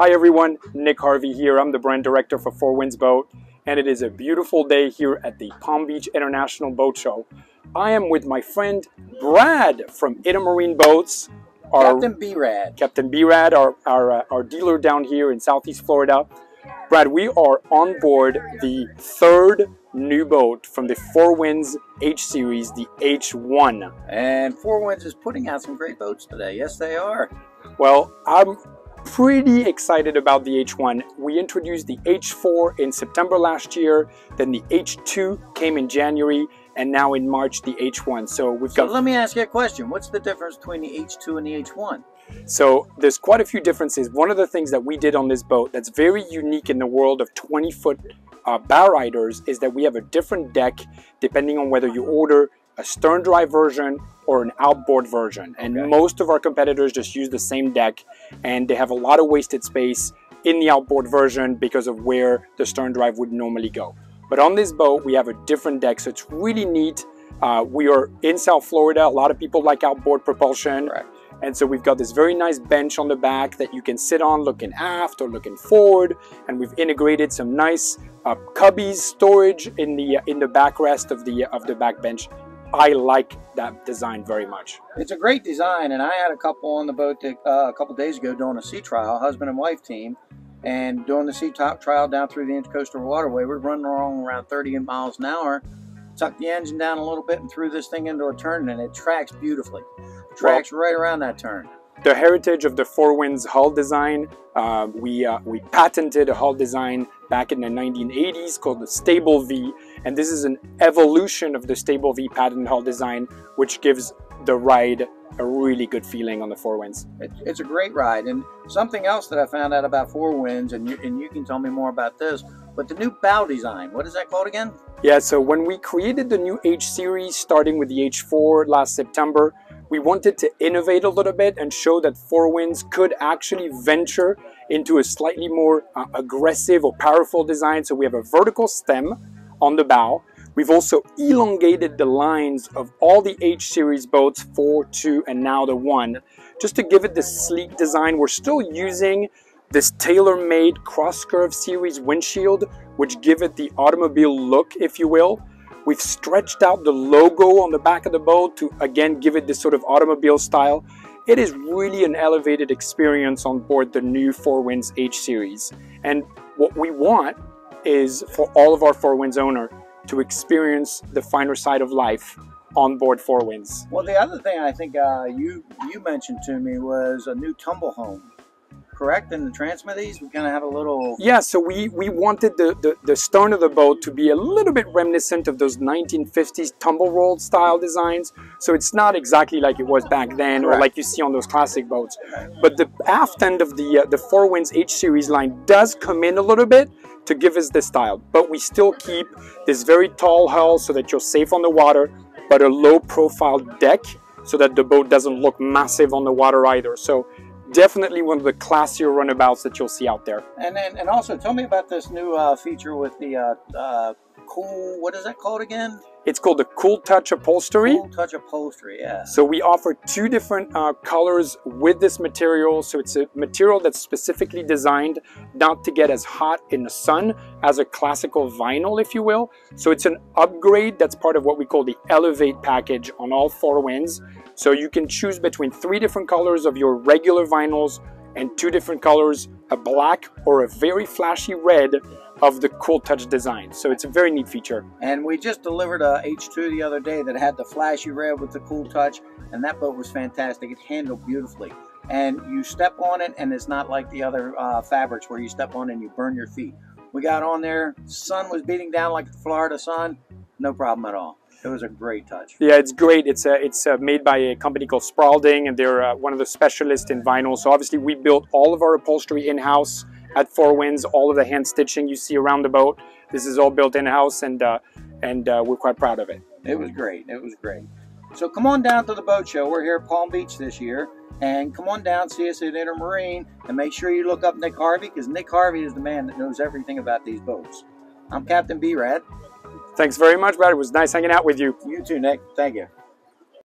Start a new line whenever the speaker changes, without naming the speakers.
Hi everyone, Nick Harvey here. I'm the brand director for Four Winns Boat, and it is a beautiful day here at the Palm Beach International Boat Show. I am with my friend Brad from Intermarine Boats.
Our, Captain B-Rad.
Captain B-Rad, our, our, uh, our dealer down here in Southeast Florida. Brad, we are on board the third new boat from the Four Winns H Series, the H1.
And Four Winns is putting out some great boats today. Yes, they are.
Well, I'm pretty excited about the H1. We introduced the H4 in September last year, then the H2 came in January, and now in March the H1. So we've
so
got.
let me ask you a question. What's the difference between the H2 and the H1?
So there's quite a few differences. One of the things that we did on this boat that's very unique in the world of 20 foot uh, bow riders is that we have a different deck depending on whether you order a stern drive version or an outboard version. And okay. most of our competitors just use the same deck and they have a lot of wasted space in the outboard version because of where the stern drive would normally go. But on this boat, we have a different deck, so it's really neat. Uh, we are in South Florida. A lot of people like outboard propulsion. Right. And so we've got this very nice bench on the back that you can sit on looking aft or looking forward. And we've integrated some nice uh, cubbies storage in the in the backrest of the of the back bench. I like that design very much.
It's a great design, and I had a couple on the boat that, uh, a couple days ago doing a sea trial, husband and wife team, and doing the sea top trial down through the Intercoastal Waterway. We're running along around 30 miles an hour, tucked the engine down a little bit, and threw this thing into a turn, and it tracks beautifully. It tracks well, right around that turn.
The heritage of the Four Winns hull design, uh, we, uh, we patented a hull design back in the 1980s called the Stable V, and this is an evolution of the Stable V patent hull design, which gives the ride a really good feeling on the Four Winns.
It, it's a great ride, and something else that I found out about Four Winns, and you, and you can tell me more about this, but the new bow design, what is that called again?
Yeah, so when we created the new H series, starting with the H4 last September, we wanted to innovate a little bit and show that Four Winns could actually venture into a slightly more uh, aggressive or powerful design. So we have a vertical stem on the bow. We've also elongated the lines of all the H series boats, 4, 2, and now the 1, just to give it this sleek design. We're still using this tailor-made cross-curve series windshield, which give it the automobile look, if you will. We've stretched out the logo on the back of the boat to, again, give it this sort of automobile style. It is really an elevated experience on board the new Four Winns H Series. And what we want is for all of our Four Winns owner to experience the finer side of life on board Four Winns.
Well, the other thing I think uh, you you mentioned to me was a new tumble home correct in the transom of these? We kind of have a little...
Yeah, so we, we wanted the, the, the stern of the boat to be a little bit reminiscent of those 1950s tumble rolled style designs. So it's not exactly like it was back then or like you see on those classic boats. But the aft end of the, uh, the Four Winns H-Series line does come in a little bit to give us this style. But we still keep this very tall hull so that you're safe on the water, but a low profile deck so that the boat doesn't look massive on the water either. So definitely one of the classier runabouts that you'll see out there.
And then, and also, tell me about this new uh, feature with the uh, uh, cool. What is that called again?
It's called the Cool Touch Upholstery.
Cool Touch Upholstery, yeah.
So we offer two different uh, colors with this material. So it's a material that's specifically designed not to get as hot in the sun as a classical vinyl, if you will. So it's an upgrade that's part of what we call the Elevate package on all Four Winns. So you can choose between three different colors of your regular vinyls and two different colors, a black or a very flashy red of the Cool Touch design. So it's a very neat feature.
And we just delivered a H2 the other day that had the flashy red with the Cool Touch, and that boat was fantastic. It handled beautifully. And you step on it, and it's not like the other uh, fabrics where you step on and you burn your feet. We got on there, sun was beating down like the Florida sun, no problem at all. It was a great touch.
Yeah, it's great. It's uh, it's uh, made by a company called Spradling, and they're uh, one of the specialists in vinyl. So obviously, we built all of our upholstery in house at Four Winns. All of the hand stitching you see around the boat, this is all built in house, and uh, and uh, we're quite proud of it.
It was great. It was great. So come on down to the boat show. We're here at Palm Beach this year. And come on down, see us at Intermarine, and make sure you look up Nick Harvey because Nick Harvey is the man that knows everything about these boats. I'm Captain B-Rad.
Thanks very much, Brad. It was nice hanging out with you.
You too, Nick. Thank you.